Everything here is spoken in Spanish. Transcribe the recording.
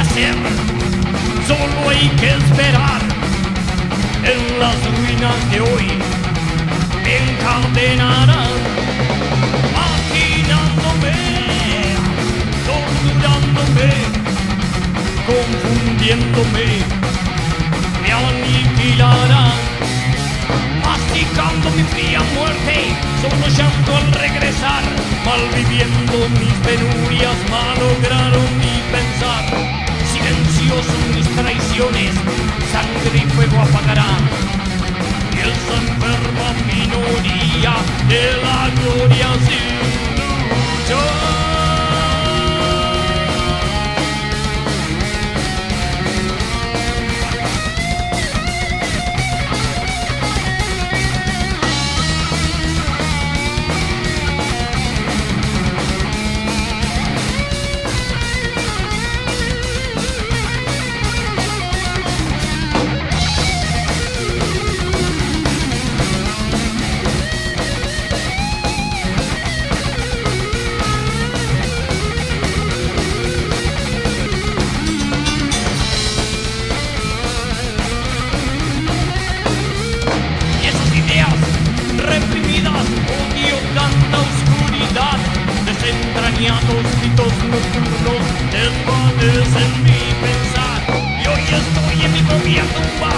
hacer, solo hay que esperar. En las ruinas de hoy me encadenarán, maquinándome, torturándome, confundiéndome, me aniquilarán, masticando mi fría muerte, solo llanto al regresar, malviviendo mis penurias, malograron mi traiciones, sangre y fuego apagarán. Y esa enferma minoría de la gloria desentrañados gritos nocturnos desvanecen mi pensar. Y hoy estoy en mi propia tumba,